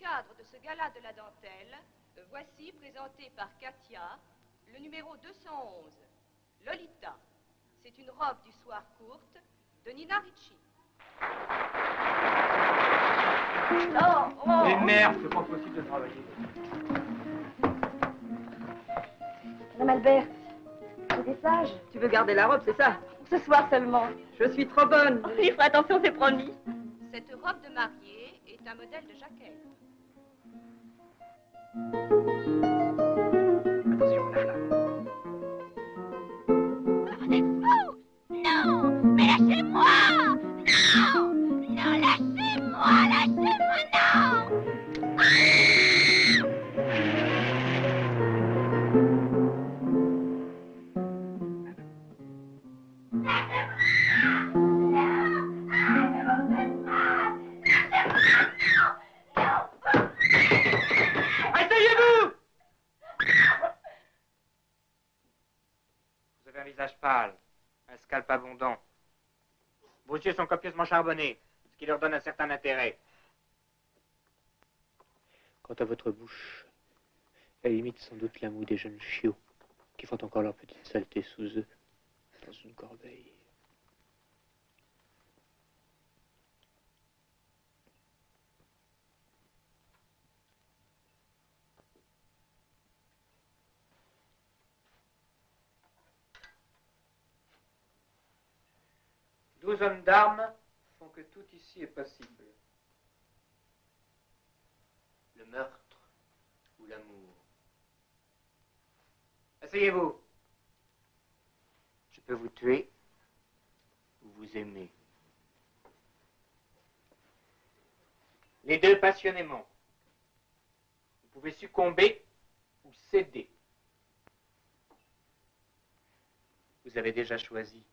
cadre de ce gala de la dentelle, voici présenté par Katia le numéro 211, Lolita. C'est une robe du soir courte de Nina Ricci. Non, oh. Les nerfs, c'est pas possible de travailler. Madame Albert, tu es sage. Tu veux garder la robe, c'est ça? Pour ce soir seulement. Je suis trop bonne. il fera attention, c'est promis. Cette robe de mariée est un modèle de jaquette. Attention, la flamme. Fous Non Mais lâchez-moi Non Non, lâchez-moi Lâchez-moi, non Asseyez-vous un visage pâle, un scalp abondant. Vos yeux sont copieusement charbonnés, ce qui leur donne un certain intérêt. Quant à votre bouche, elle imite sans doute la moue des jeunes chiots qui font encore leur petite saleté sous eux, dans une corbeille. Douze hommes d'armes font que tout ici est possible. Le meurtre ou l'amour. Asseyez-vous. Je peux vous tuer ou vous aimer. Les deux passionnément. Vous pouvez succomber ou céder. Vous avez déjà choisi.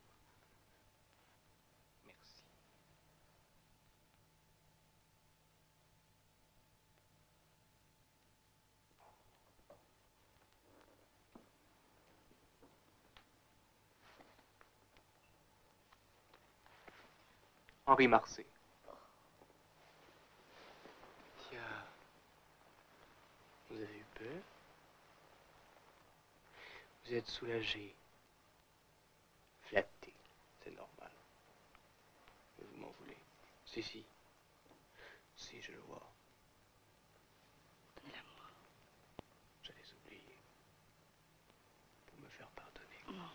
Henri Marcet. Tiens, vous avez eu peur? Vous êtes soulagé, flatté, c'est normal. Mais vous m'en voulez Si, si. Si, je le vois. L'amour. J'allais oublier. Pour me faire pardonner. Non.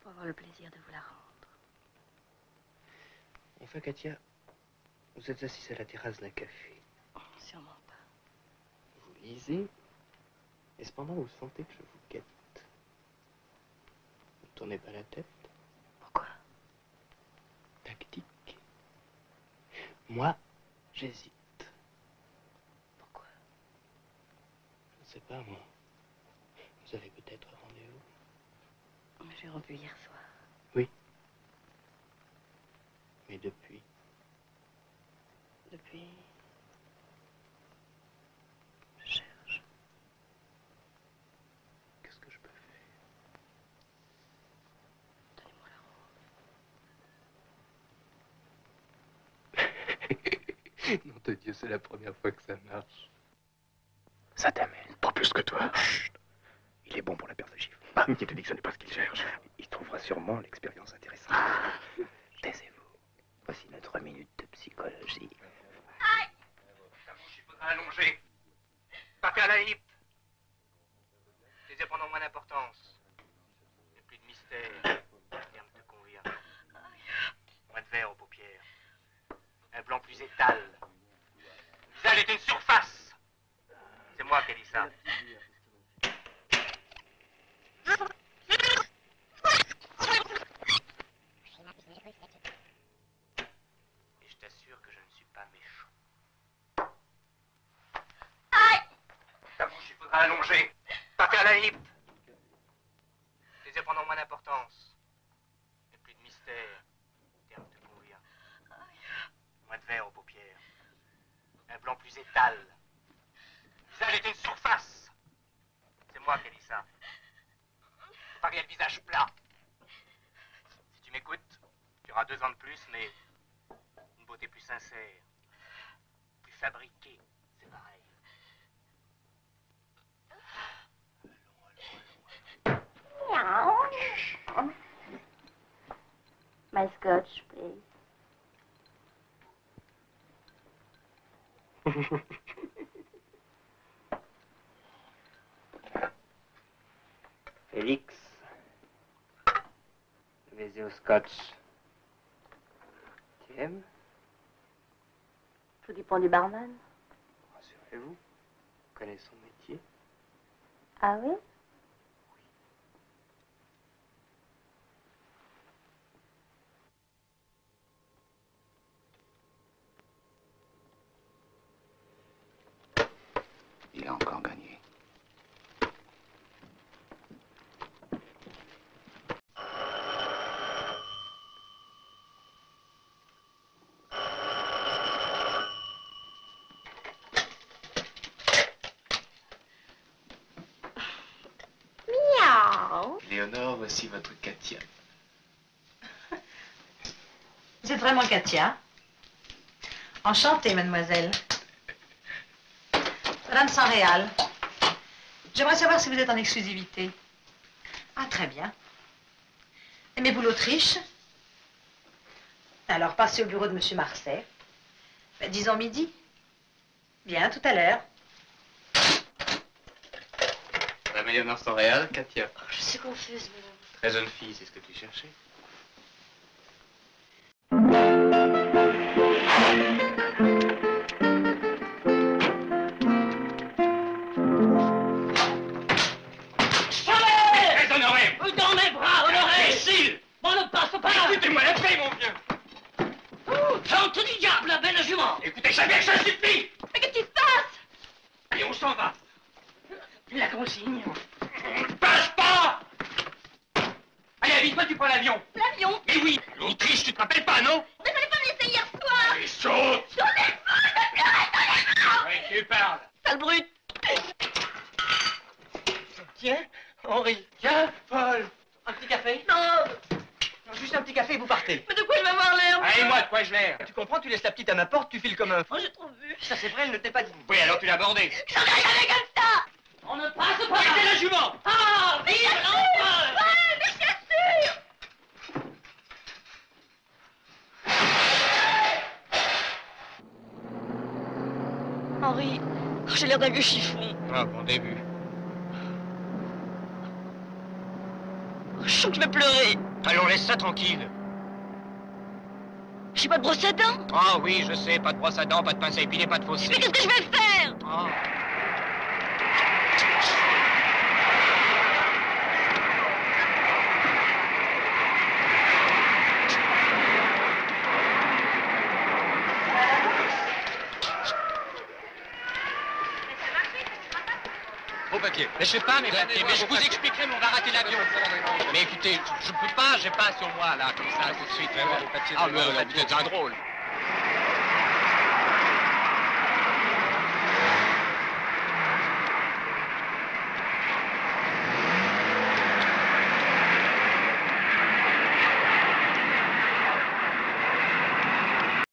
Pour avoir le plaisir de vous la rendre. Enfin, Katia, vous êtes assise à la terrasse d'un café. Oh, sûrement pas. Vous lisez, et cependant vous sentez que je vous guette. Vous ne tournez pas la tête Pourquoi? Tactique. Moi, j'hésite. Pourquoi? Je ne sais pas, moi. Vous avez peut-être rendez-vous. J'ai rompu hier soir. Mais depuis, Depuis. Je cherche. qu'est-ce que je peux faire? Donnez-moi la robe. Nom de Dieu, c'est la première fois que ça marche. Ça t'amène. Pas plus que toi. Chut. Il est bon pour la paire de gifles. Ah, qui te dit que ce n'est pas ce qu'il cherche? Il trouvera sûrement l'expérience intéressante. Taisez-vous. Trois minutes de psychologie. Il faudra allonger. Pas faire la hippe. Les prendront moins d'importance. Il n'y a plus de mystère. Terme te convient. Moins de verre aux paupières. Un blanc plus étal. Le visage est une surface. C'est moi qui ai dit ça. Et je t'assure que je ne suis pas méchant. Ta allonger. Pas faire la hippe. Les yeux prendront moins d'importance. A plus de mystère. Terme te convient. Moins de verre aux paupières. Un blanc plus étal. Le visage est une surface. C'est moi qui ai dit ça. A le visage plat. Si tu m'écoutes, tu auras deux ans de plus, mais une beauté plus sincère, plus fabriqué. C'est pareil. My scotch, please. Félix. Baiser au scotch. Tu aimes? Tout dépend du barman. Rassurez-vous. On connaît son métier. Ah oui Il a encore gagné. Miaou Léonore, voici votre Katia. Vous êtes vraiment Katia Enchantée, mademoiselle. Madame Sanréal, j'aimerais savoir si vous êtes en exclusivité. Ah, très bien. Aimez-vous l'Autriche? Alors, passez au bureau de Monsieur Marseille. Ben, disons midi. Bien, tout à l'heure. Madame Léonore Sanréal, Katia. Je suis confuse, madame. Très jeune fille, c'est ce que tu cherchais. Très honoré. Dans mes bras, Honoré Imbécile. On ne passe pas. Foutez-moi la paix, mon vieux. Tente du diable, la belle jument. Écoutez, jamais ça suffit. Mais qu'est-ce qui se passe? Allez, on s'en va La consigne. On ne passe pas! Allez, vite, toi, tu prends l'avion. L'avion. Mais oui L'Autriche, tu te rappelles pas, non? Mais j'allais pas me laisser hier soir. Allez, saute. J'en ai fou, je pleurais dans les bras. Ouais, tu parles. Sale brute. Tiens, Henri. Tiens, Paul, un petit café? Non. Non, juste un petit café et vous partez. Mais de quoi je vais avoir l'air Allez, moi, de quoi je l'air Tu comprends, tu laisses la petite à ma porte, tu files comme un... Oh, j'ai trop vu. Ça c'est vrai, elle ne t'est pas dit. Oui, alors tu l'as bordé J'en ai ça On ne passe pas Arrêtez la jument Ah, vive l'empereur chaussures Henri, oh, j'ai l'air d'un vieux chiffon. Ah, bon début. Oh, je sens que je vais pleurer. Allons, laisse ça tranquille. J'ai pas de brosse à dents. Ah oui, je sais, pas de brosse à dents, pas de pince à épiler, pas de fossé. Mais qu'est-ce que je vais faire? Ah. Papier. Mais je sais pas, mes papiers, mais je vous expliquerai, mais on va rater l'avion. Mais écoutez, je, je peux pas, j'ai pas sur moi, là, comme ça, tout de suite. Ah, mais vous êtes un drôle.